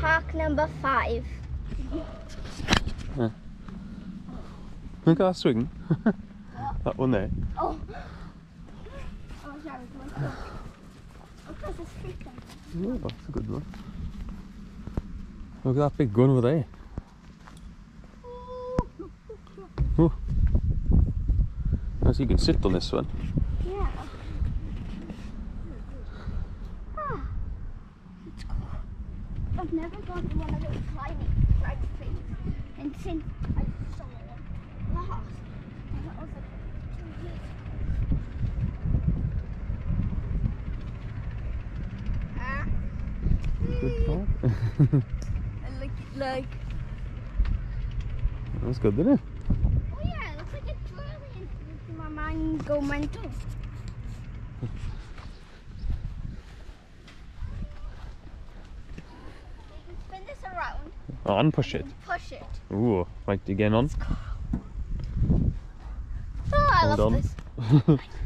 Park number five. Look at that swing. that one there. Oh. Oh, sorry. come. There's a street there. That's a good one. Look at that big gun over there. Oh, As you can sit on this one. Yeah. Ah, it's cool. I've never gone to one of those climbing things. And since I saw one last, and that was like two years Ah, Good talk. I like it like. That's good, isn't it? Oh yeah, it looks like it's really making my mind go mental. You can spin this around On, push it. push it. Ooh, right again on. Oh, I Hold love on. this.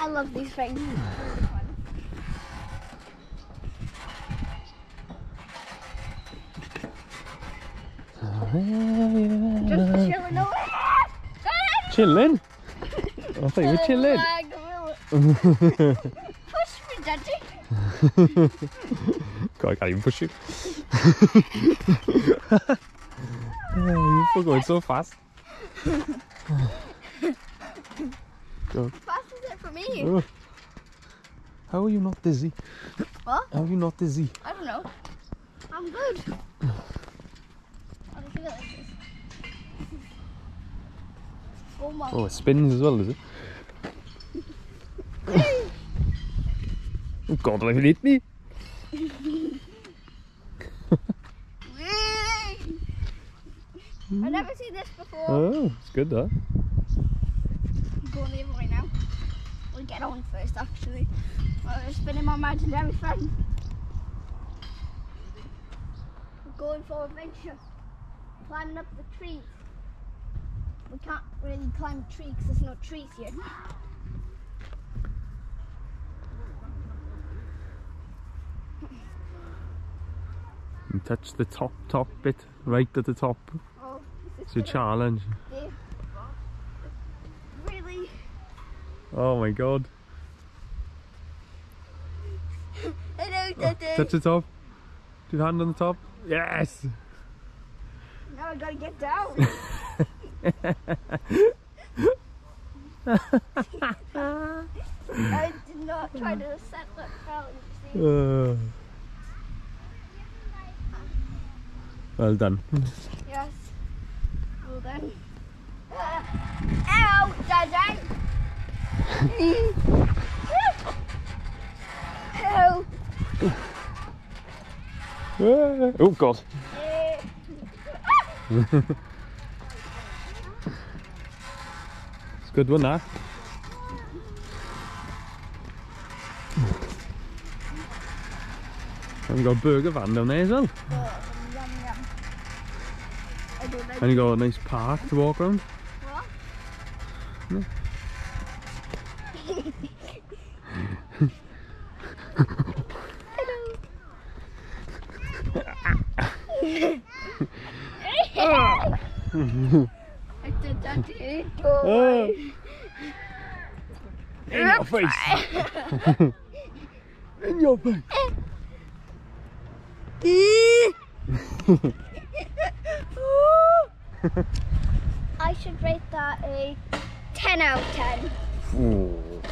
I love these things. Just chilling away. Chilling? I thought you were chilling. Push me, Daddy. God, I can't even push you. you're going so fast. Go. Fast is it for me? Oh. How are you not dizzy? What? How are you not dizzy? I don't know. I'm good. How do you feel like this? Oh my. Oh, it spins as well, does it? oh God, it hit me? I've never seen this before. Oh, it's good, that. I'm going the other way now. We'll get on first, actually. Oh, I'm spinning my imaginary friend. We're going for adventure. Climbing up the trees. We can't really climb a tree because there's no trees here. And touch the top, top bit, right at the top. Oh, It's a challenge. be really. Oh my God. Hello, Oh, touch the top. Do your hand on the top. Yes! Now I gotta get down. I did not try to set that. Uh, well done. Yes. Well then. Ow, Daddy. Ow. Uh, oh God. It's a good one, that. And you got a burger van down there as well. Oh, yum, yum. Like And you got a nice park to walk around. what did that to you. Oh. In your face. In your face. I should rate that a 10 out of 10. Ooh.